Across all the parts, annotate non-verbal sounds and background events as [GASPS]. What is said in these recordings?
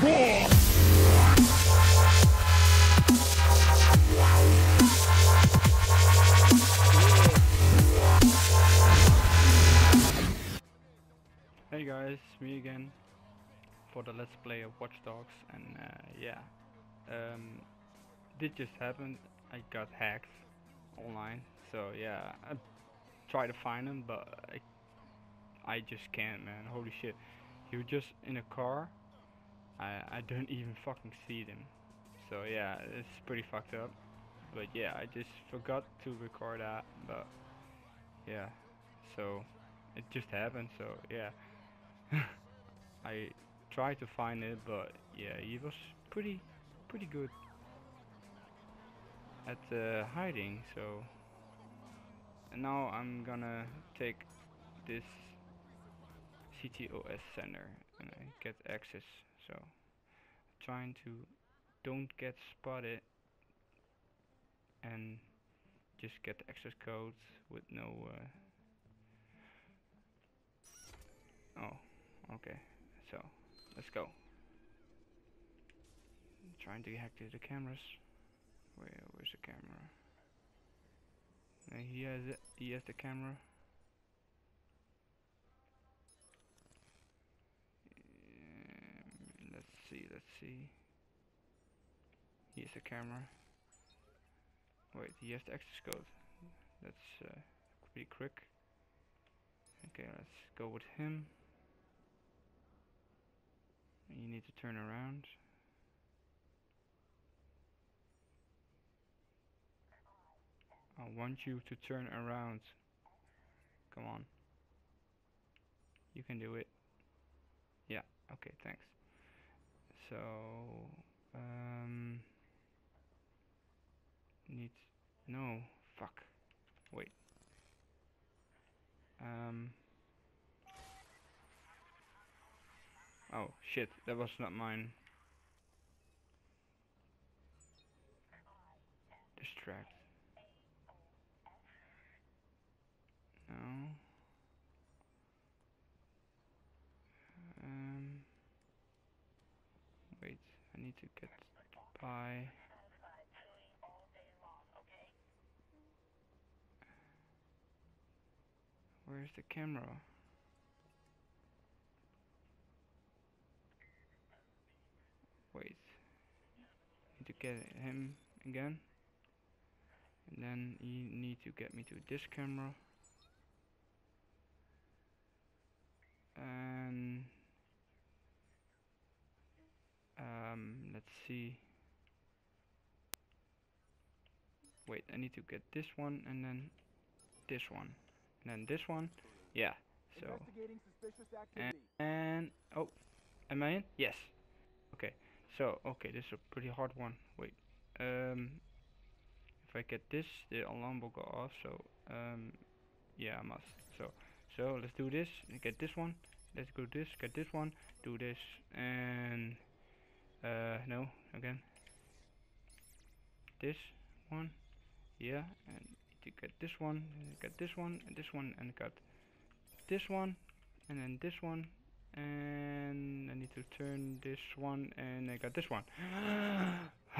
Hey guys, me again for the Let's Play of Watch Dogs and uh, yeah, um, this just happened. I got hacked online, so yeah, I try to find him, but I, I just can't, man. Holy shit, was just in a car. I I don't even fucking see them. So yeah, it's pretty fucked up. But yeah, I just forgot to record that, but yeah, so it just happened. So yeah. [LAUGHS] I tried to find it, but yeah, he was pretty, pretty good at uh, hiding. So, and now I'm gonna take this ctOS center and I get access. So, trying to don't get spotted and just get the access codes with no. Uh, oh. Okay, so let's go. Trying to hack the cameras. Where where's the camera? Uh, he has it. He has the camera. Um, let's see. Has the camera. Wait, he has the access code. That's uh, pretty quick. Okay, let's go with him you need to turn around. I want you to turn around. Come on. You can do it. Yeah, okay, thanks. So, um, need, no, fuck, wait. Um, Oh, shit, that was not mine. Distract. No. Um. Wait, I need to get by. Where's the camera? Wait. Need to get him again and then you need to get me to this camera and um, let's see wait I need to get this one and then this one and then this one yeah so and, and oh am I in yes okay so, okay, this is a pretty hard one. Wait. Um, if I get this, the alarm will go off. So, um, yeah, I must. So, so let's do this. Get this one. Let's go this. Get this one. Do this. And, uh, no, again. This one. Yeah, and to get this one, get this one, and this one, and got this one, and then this one, and I need to turn this one and I got this one. [GASPS]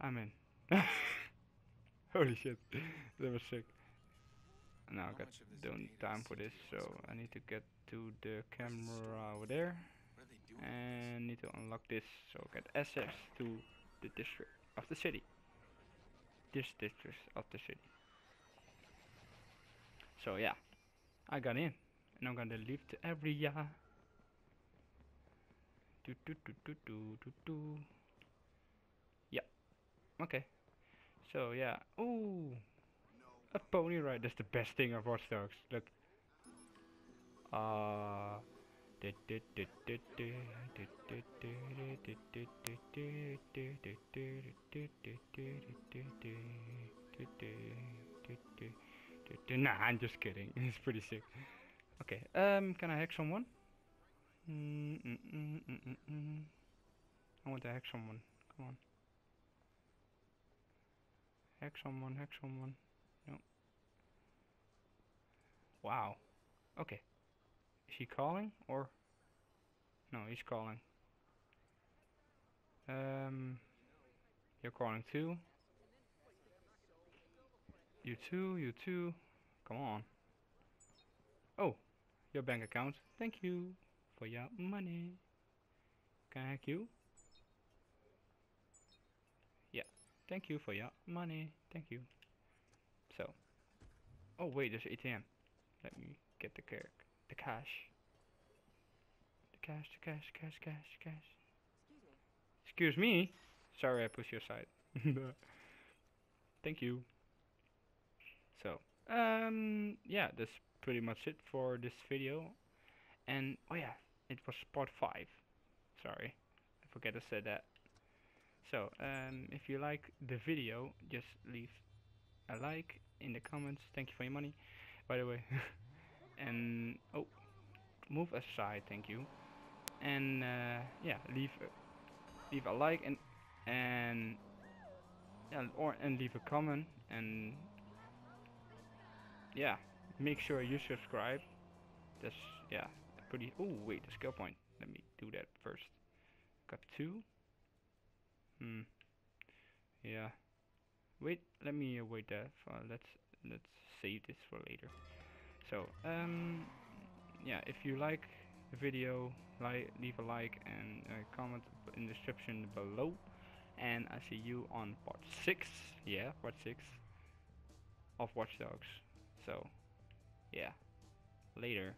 I'm in. [LAUGHS] Holy shit. [LAUGHS] That was sick. Now I got don't time for this so I need to get to the camera over there and need to unlock this so get access to the district of the city this district of the city so yeah I got in and I'm gonna leave the area do, do, do, do, do, do, do. Yeah. Okay. So yeah. Ooh. A pony ride. That's the best thing of Watch Dogs. Look. Uh. Nah, I'm just kidding. [LAUGHS] It's pretty sick. Okay. Um, can I hack someone? Mm -mm -mm I want to hack someone. Come on. Hack someone, hack someone. No. Wow. Okay. Is he calling or? No, he's calling. Um, you're calling too. You too, you too. Come on. Oh, your bank account. Thank you for your money. Can I hack you? Yeah, thank you for your money. Thank you. So, oh wait, there's ATM. Let me get the ca the cash. The cash, the cash, cash, cash, cash. Excuse me. Sorry, I pushed your side. [LAUGHS] Thank you. So, um, yeah, that's pretty much it for this video. And, oh yeah, it was part 5. Sorry, I forget to say that. So, um, if you like the video, just leave a like in the comments. Thank you for your money, by the way. [LAUGHS] and, oh, move aside, thank you. And, uh, yeah, leave leave a like and and yeah, or and leave a comment and yeah, make sure you subscribe. That's yeah, pretty. Oh wait, the skill point. Let me do that first. Got two. Hmm. Yeah. Wait, let me uh, wait that. For, let's let's save this for later. So um, yeah, if you like the video, like leave a like and a comment in the description below. And I see you on part six. Yeah, part six of Watch Dogs. So, yeah. Later.